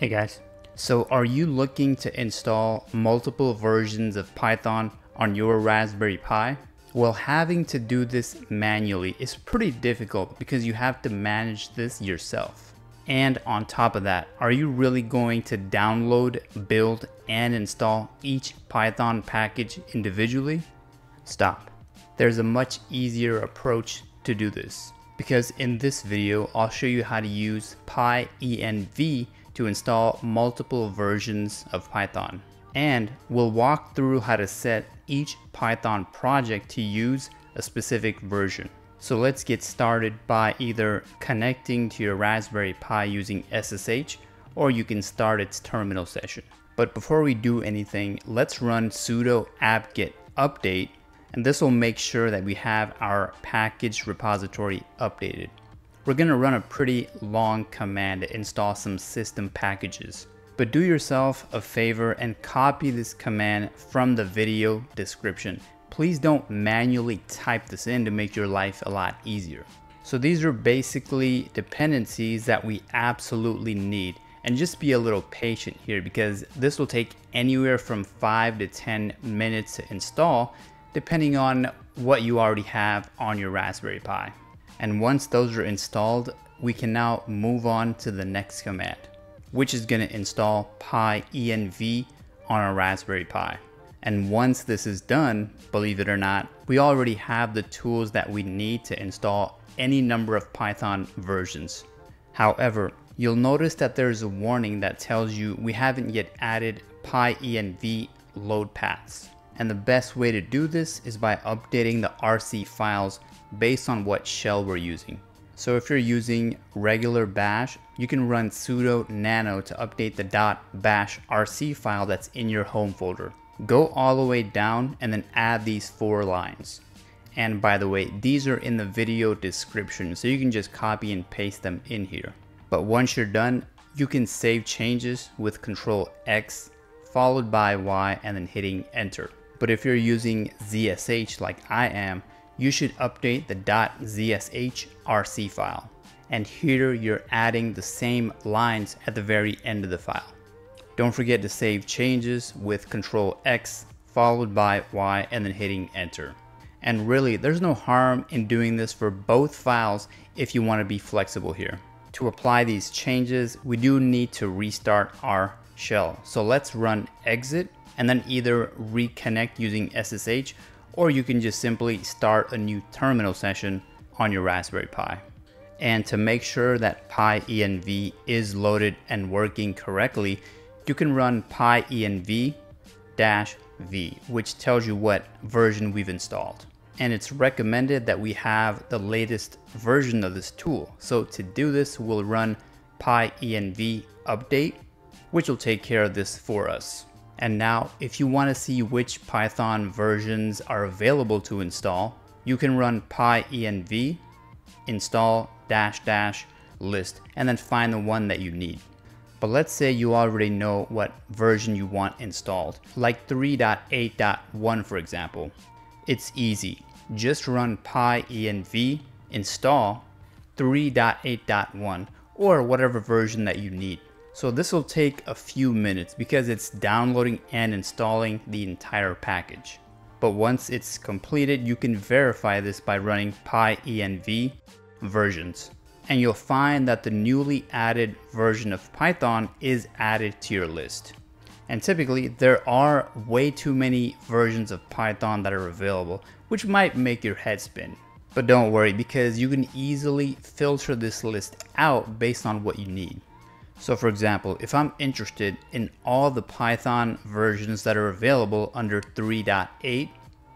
Hey guys. So are you looking to install multiple versions of Python on your Raspberry Pi? Well, having to do this manually is pretty difficult because you have to manage this yourself. And on top of that, are you really going to download, build, and install each Python package individually? Stop. There's a much easier approach to do this because in this video, I'll show you how to use PyEnv to install multiple versions of Python. And we'll walk through how to set each Python project to use a specific version. So let's get started by either connecting to your Raspberry Pi using SSH or you can start its terminal session. But before we do anything, let's run sudo apt-get update and this will make sure that we have our package repository updated we're gonna run a pretty long command to install some system packages. But do yourself a favor and copy this command from the video description. Please don't manually type this in to make your life a lot easier. So these are basically dependencies that we absolutely need. And just be a little patient here because this will take anywhere from 5 to 10 minutes to install depending on what you already have on your Raspberry Pi. And once those are installed, we can now move on to the next command, which is gonna install PyEnv on our Raspberry Pi. And once this is done, believe it or not, we already have the tools that we need to install any number of Python versions. However, you'll notice that there's a warning that tells you we haven't yet added PyEnv load paths. And the best way to do this is by updating the RC files based on what shell we're using. So if you're using regular bash, you can run sudo nano to update the .bash rc file that's in your home folder. Go all the way down and then add these four lines. And by the way, these are in the video description, so you can just copy and paste them in here. But once you're done, you can save changes with control X followed by Y and then hitting enter. But if you're using ZSH like I am, you should update the .zsh rc file. And here you're adding the same lines at the very end of the file. Don't forget to save changes with Control X followed by Y and then hitting enter. And really, there's no harm in doing this for both files if you want to be flexible here. To apply these changes, we do need to restart our shell. So let's run exit and then either reconnect using SSH or you can just simply start a new terminal session on your Raspberry Pi. And to make sure that PyEnv is loaded and working correctly, you can run pyenv-v, which tells you what version we've installed. And it's recommended that we have the latest version of this tool. So to do this, we'll run pyenv update, which will take care of this for us. And now, if you want to see which Python versions are available to install, you can run pyenv install dash dash list and then find the one that you need. But let's say you already know what version you want installed, like 3.8.1 for example. It's easy. Just run pyenv install 3.8.1 or whatever version that you need. So this will take a few minutes because it's downloading and installing the entire package. But once it's completed, you can verify this by running pyenv versions. And you'll find that the newly added version of Python is added to your list. And typically there are way too many versions of Python that are available, which might make your head spin. But don't worry because you can easily filter this list out based on what you need. So for example, if I'm interested in all the Python versions that are available under 3.8,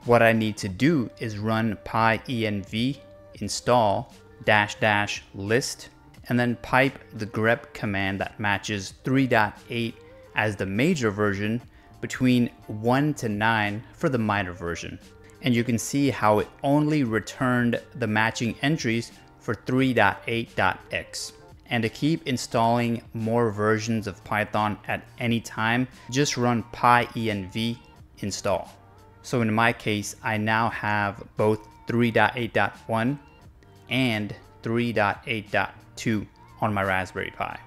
what I need to do is run pyenv install dash dash list and then pipe the grep command that matches 3.8 as the major version between 1 to 9 for the minor version. And you can see how it only returned the matching entries for 3.8.x. And to keep installing more versions of Python at any time, just run pyenv install. So in my case, I now have both 3.8.1 and 3.8.2 on my Raspberry Pi.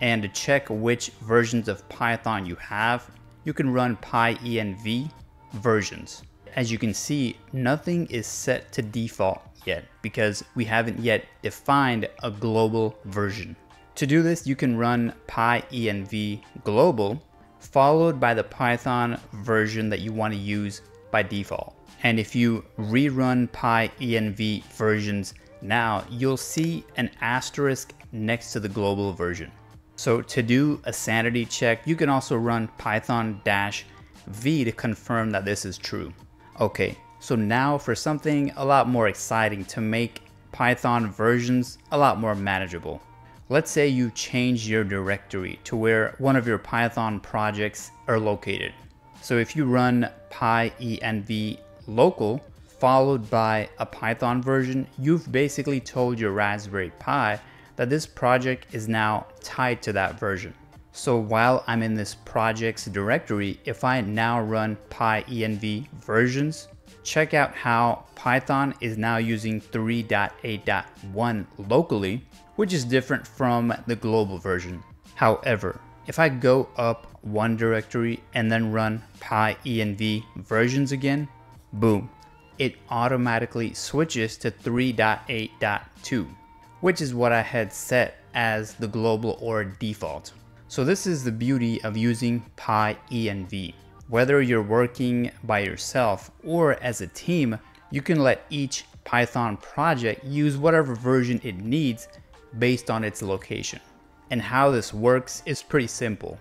And to check which versions of Python you have, you can run pyenv versions. As you can see, nothing is set to default yet because we haven't yet defined a global version. To do this, you can run pyenv global followed by the Python version that you want to use by default. And if you rerun pyenv versions now, you'll see an asterisk next to the global version. So to do a sanity check, you can also run python-v to confirm that this is true. Okay, so now for something a lot more exciting to make Python versions a lot more manageable. Let's say you change your directory to where one of your Python projects are located. So if you run pyenv local followed by a Python version, you've basically told your Raspberry Pi that this project is now tied to that version. So while I'm in this projects directory, if I now run pyenv versions, check out how Python is now using 3.8.1 locally, which is different from the global version. However, if I go up one directory and then run pyenv versions again, boom, it automatically switches to 3.8.2 which is what I had set as the global or default. So this is the beauty of using pyenv. Whether you're working by yourself or as a team, you can let each Python project use whatever version it needs based on its location. And how this works is pretty simple.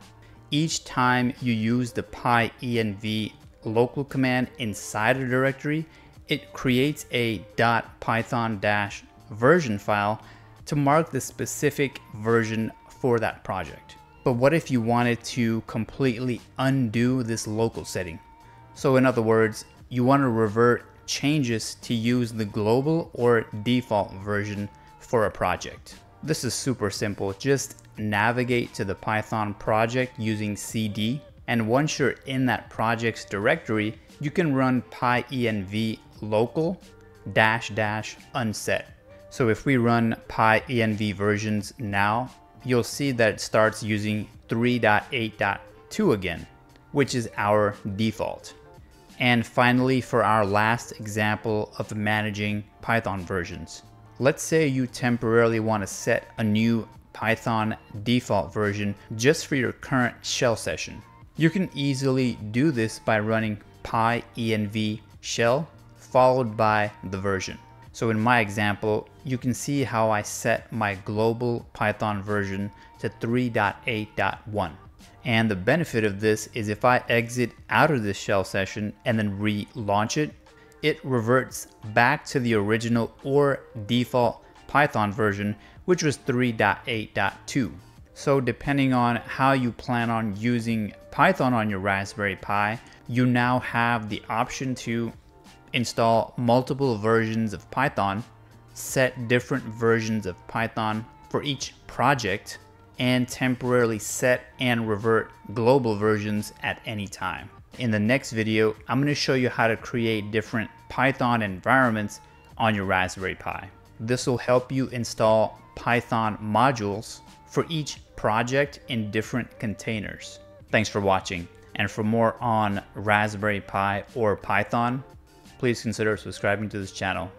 Each time you use the pyenv local command inside a directory, it creates a .python version file to mark the specific version for that project. But what if you wanted to completely undo this local setting? So in other words, you want to revert changes to use the global or default version for a project. This is super simple. Just navigate to the Python project using cd. And once you're in that project's directory, you can run pyenv local dash dash unset. So if we run pyenv versions now, you'll see that it starts using 3.8.2 again, which is our default. And finally, for our last example of managing Python versions, let's say you temporarily want to set a new Python default version just for your current shell session. You can easily do this by running pyenv shell followed by the version. So in my example, you can see how I set my global Python version to 3.8.1. And the benefit of this is if I exit out of this shell session and then relaunch it, it reverts back to the original or default Python version, which was 3.8.2. So depending on how you plan on using Python on your Raspberry Pi, you now have the option to install multiple versions of Python, set different versions of Python for each project, and temporarily set and revert global versions at any time. In the next video, I'm going to show you how to create different Python environments on your Raspberry Pi. This will help you install Python modules for each project in different containers. Thanks for watching. And for more on Raspberry Pi or Python, please consider subscribing to this channel.